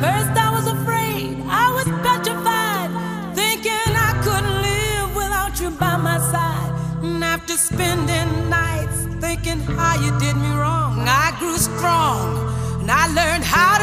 First I was afraid, I was petrified, thinking I couldn't live without you by my side. And after spending nights thinking how you did me wrong, I grew strong and I learned how to.